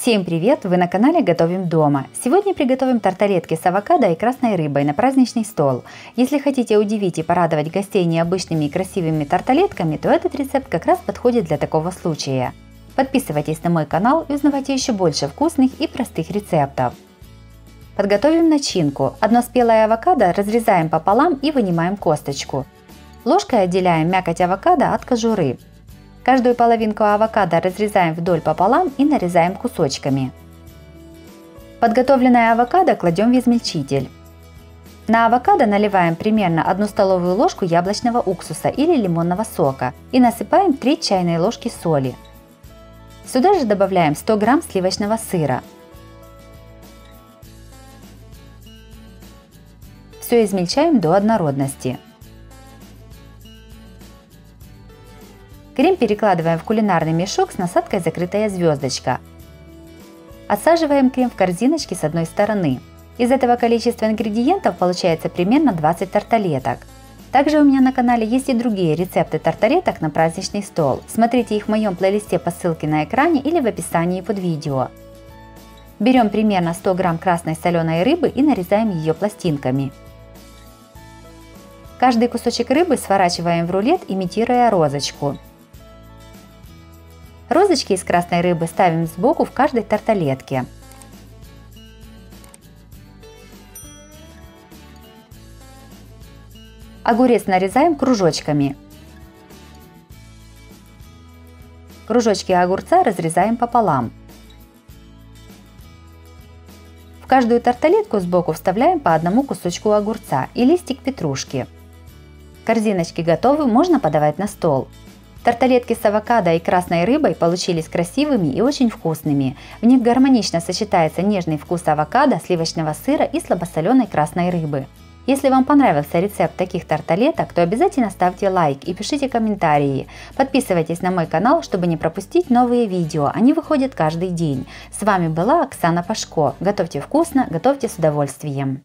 Всем привет! Вы на канале Готовим дома. Сегодня приготовим тарталетки с авокадо и красной рыбой на праздничный стол. Если хотите удивить и порадовать гостей необычными и красивыми тарталетками, то этот рецепт как раз подходит для такого случая. Подписывайтесь на мой канал и узнавайте еще больше вкусных и простых рецептов. Подготовим начинку. Одно спелое авокадо разрезаем пополам и вынимаем косточку. Ложкой отделяем мякоть авокадо от кожуры. Каждую половинку авокадо разрезаем вдоль пополам и нарезаем кусочками. Подготовленное авокадо кладем в измельчитель. На авокадо наливаем примерно 1 столовую ложку яблочного уксуса или лимонного сока и насыпаем 3 чайные ложки соли. Сюда же добавляем 100 грамм сливочного сыра. Все измельчаем до однородности. Крем перекладываем в кулинарный мешок с насадкой «Закрытая звездочка». Отсаживаем крем в корзиночки с одной стороны. Из этого количества ингредиентов получается примерно 20 тарталеток. Также у меня на канале есть и другие рецепты тарталеток на праздничный стол. Смотрите их в моем плейлисте по ссылке на экране или в описании под видео. Берем примерно 100 грамм красной соленой рыбы и нарезаем ее пластинками. Каждый кусочек рыбы сворачиваем в рулет, имитируя розочку. Розочки из красной рыбы ставим сбоку в каждой тарталетке. Огурец нарезаем кружочками. Кружочки огурца разрезаем пополам. В каждую тарталетку сбоку вставляем по одному кусочку огурца и листик петрушки. Корзиночки готовы, можно подавать на стол. Тарталетки с авокадо и красной рыбой получились красивыми и очень вкусными. В них гармонично сочетается нежный вкус авокадо, сливочного сыра и слабосоленой красной рыбы. Если вам понравился рецепт таких тарталеток, то обязательно ставьте лайк и пишите комментарии. Подписывайтесь на мой канал, чтобы не пропустить новые видео, они выходят каждый день. С вами была Оксана Пашко. Готовьте вкусно, готовьте с удовольствием.